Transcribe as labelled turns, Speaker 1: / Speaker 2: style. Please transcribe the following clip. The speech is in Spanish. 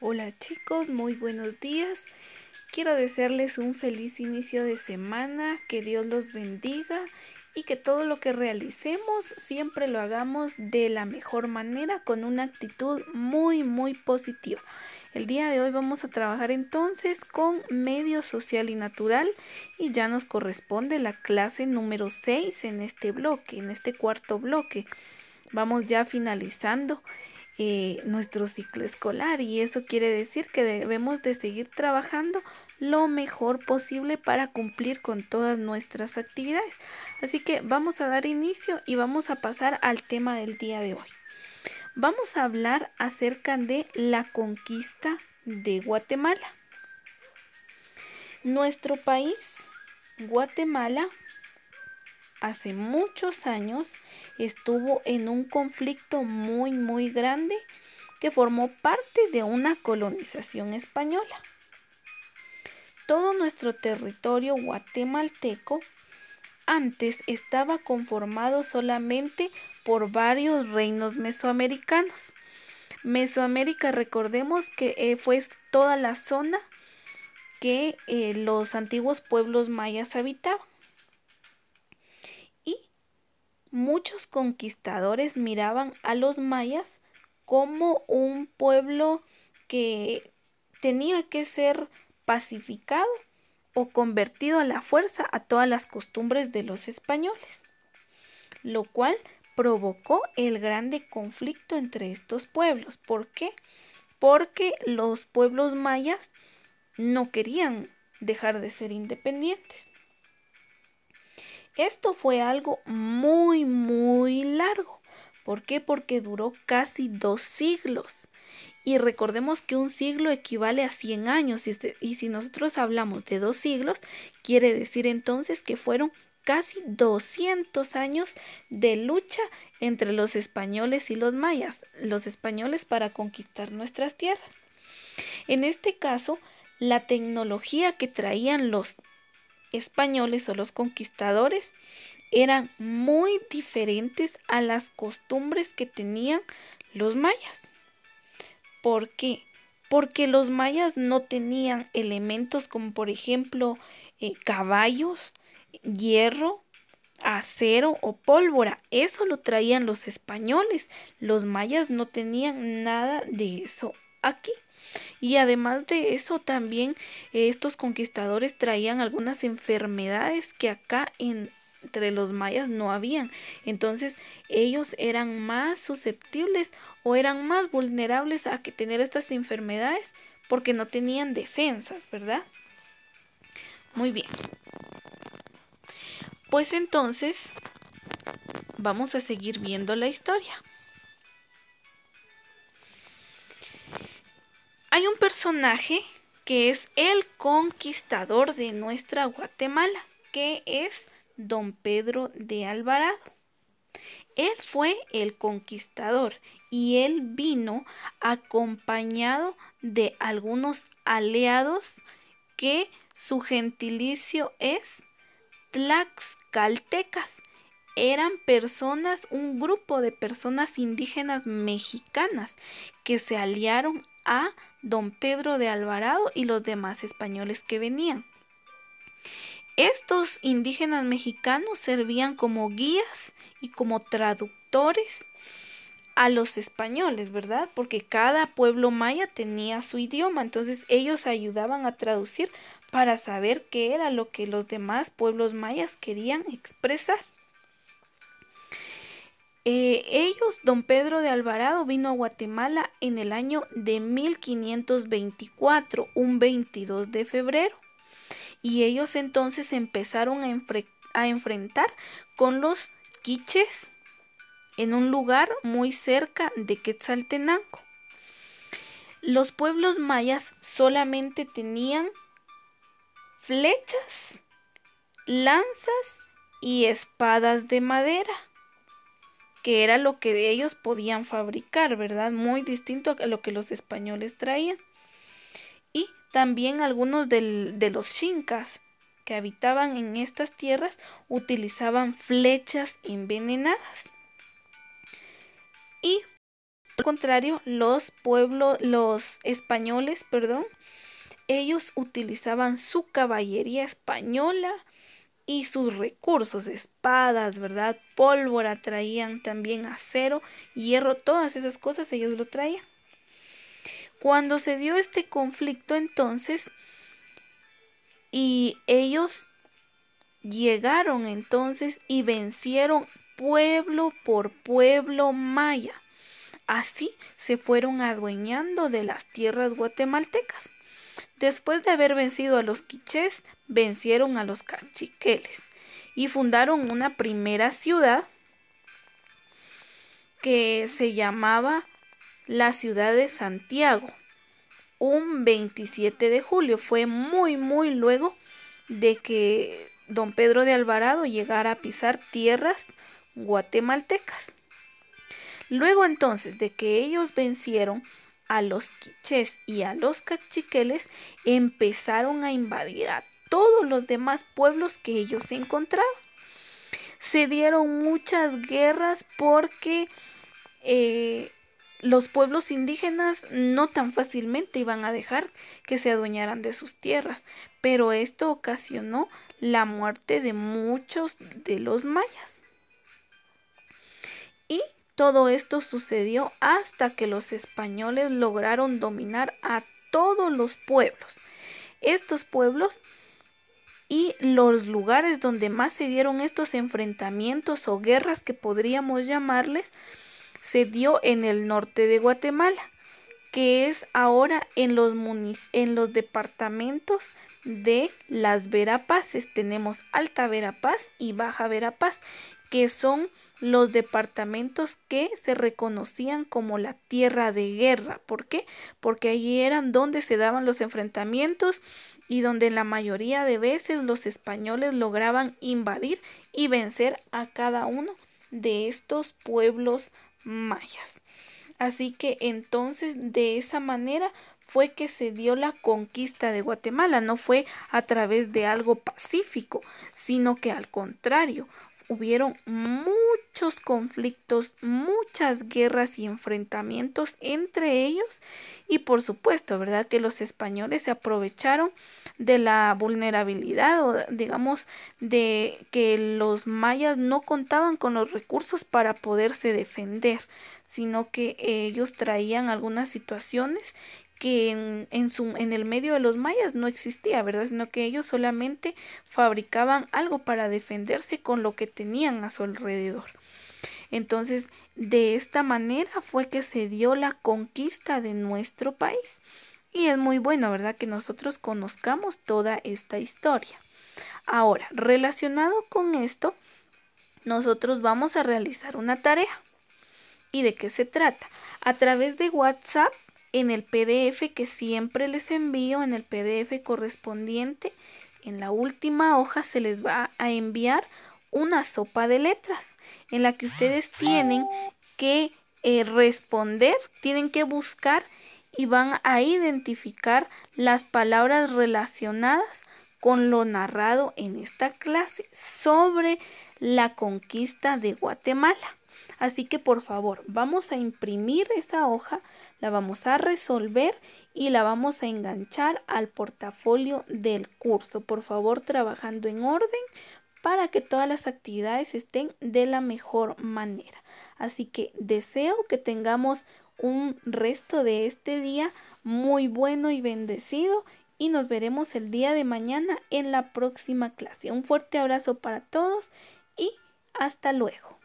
Speaker 1: Hola chicos, muy buenos días. Quiero desearles un feliz inicio de semana, que Dios los bendiga y que todo lo que realicemos siempre lo hagamos de la mejor manera con una actitud muy muy positiva. El día de hoy vamos a trabajar entonces con medio social y natural y ya nos corresponde la clase número 6 en este bloque, en este cuarto bloque. Vamos ya finalizando eh, nuestro ciclo escolar y eso quiere decir que debemos de seguir trabajando lo mejor posible para cumplir con todas nuestras actividades. Así que vamos a dar inicio y vamos a pasar al tema del día de hoy. Vamos a hablar acerca de la conquista de Guatemala. Nuestro país, Guatemala, hace muchos años estuvo en un conflicto muy muy grande que formó parte de una colonización española. Todo nuestro territorio guatemalteco antes estaba conformado solamente por varios reinos mesoamericanos. Mesoamérica, recordemos que eh, fue toda la zona que eh, los antiguos pueblos mayas habitaban. Muchos conquistadores miraban a los mayas como un pueblo que tenía que ser pacificado o convertido a la fuerza a todas las costumbres de los españoles, lo cual provocó el grande conflicto entre estos pueblos. ¿Por qué? Porque los pueblos mayas no querían dejar de ser independientes. Esto fue algo muy, muy largo. ¿Por qué? Porque duró casi dos siglos. Y recordemos que un siglo equivale a 100 años. Y, si nosotros hablamos de dos siglos, quiere decir entonces que fueron casi 200 años de lucha entre los españoles y los mayas. Los españoles para conquistar nuestras tierras. En este caso, la tecnología que traían los españoles o los conquistadores eran muy diferentes a las costumbres que tenían los mayas. ¿Por qué? Porque los mayas no tenían elementos como por ejemplo eh, caballos, hierro, acero o pólvora. Eso lo traían los españoles. Los mayas no tenían nada de eso aquí. Y además de eso también estos conquistadores traían algunas enfermedades que acá entre los mayas no habían. Entonces ellos eran más susceptibles o eran más vulnerables a que tener estas enfermedades porque no tenían defensas, ¿verdad? Muy bien. Pues entonces vamos a seguir viendo la historia. Hay un personaje que es el conquistador de nuestra Guatemala, que es don Pedro de Alvarado. Él fue el conquistador y él vino acompañado de algunos aliados que su gentilicio es Tlaxcaltecas. Eran personas, un grupo de personas indígenas mexicanas que se aliaron a don Pedro de Alvarado y los demás españoles que venían. Estos indígenas mexicanos servían como guías y como traductores a los españoles, ¿verdad? Porque cada pueblo maya tenía su idioma, entonces ellos ayudaban a traducir para saber qué era lo que los demás pueblos mayas querían expresar. Eh, ellos, don Pedro de Alvarado vino a Guatemala en el año de 1524, un 22 de febrero. Y ellos entonces empezaron a, enfrentar con los quiches en un lugar muy cerca de Quetzaltenango. Los pueblos mayas solamente tenían flechas, lanzas y espadas de madera que era lo que ellos podían fabricar, ¿verdad? Muy distinto a lo que los españoles traían. Y también algunos de los chincas que habitaban en estas tierras utilizaban flechas envenenadas. Y Al contrario, los pueblos, los españoles, perdón, ellos utilizaban su caballería española y sus recursos, espadas, ¿verdad? Pólvora, traían también acero, hierro, todas esas cosas ellos lo traían. Cuando se dio este conflicto entonces, y ellos llegaron entonces y vencieron pueblo por pueblo maya. Así se fueron adueñando de las tierras guatemaltecas. Después de haber vencido a los quichés, vencieron a los cachiqueles y fundaron una primera ciudad que se llamaba la ciudad de Santiago. Un 27 de julio fue muy muy luego de que don Pedro de Alvarado llegara a pisar tierras guatemaltecas. Luego entonces de que ellos vencieron a los quichés y a los cachiqueles, empezaron a invadir a todos los demás pueblos que ellos encontraban. Se dieron muchas guerras porque eh, los pueblos indígenas no tan fácilmente iban a dejar que se adueñaran de sus tierras, pero esto ocasionó la muerte de muchos de los mayas. Y todo esto sucedió hasta que los españoles lograron dominar a todos los pueblos. Estos pueblos y los lugares donde más se dieron estos enfrentamientos o guerras que podríamos llamarles, se dio en el norte de Guatemala, que es ahora en los, en los departamentos de las Verapaces. Tenemos Alta Verapaz y Baja Verapaz, que son los departamentos que se reconocían como la tierra de guerra. ¿Por qué? Porque allí eran donde se daban los enfrentamientos y donde la mayoría de veces los españoles lograban invadir y vencer a cada uno de estos pueblos mayas. Así que entonces de esa manera fue que se dio la conquista de Guatemala, no fue a través de algo pacífico, sino que al contrario, hubieron muchos conflictos, muchas guerras y enfrentamientos entre ellos y por supuesto, ¿verdad? Que los españoles se aprovecharon de la vulnerabilidad o digamos de que los mayas no contaban con los recursos para poderse defender, sino que ellos traían algunas situaciones que en, en, su, en el medio de los mayas no existía, ¿verdad? Sino que ellos solamente fabricaban algo para defenderse con lo que tenían a su alrededor. Entonces, de esta manera fue que se dio la conquista de nuestro país. Y es muy bueno, ¿verdad? Que nosotros conozcamos toda esta historia. Ahora, relacionado con esto, nosotros vamos a realizar una tarea. ¿Y de qué se trata? A través de WhatsApp en el PDF que siempre les envío, en el PDF correspondiente, en la última hoja se les va a enviar una sopa de letras en la que ustedes tienen que eh, responder, tienen que buscar y van a identificar las palabras relacionadas con lo narrado en esta clase sobre la conquista de Guatemala. Así que por favor, vamos a imprimir esa hoja la vamos a resolver y la vamos a enganchar al portafolio del curso. Por favor, trabajando en orden para que todas las actividades estén de la mejor manera. Así que deseo que tengamos un resto de este día muy bueno y bendecido y nos veremos el día de mañana en la próxima clase. Un fuerte abrazo para todos y hasta luego.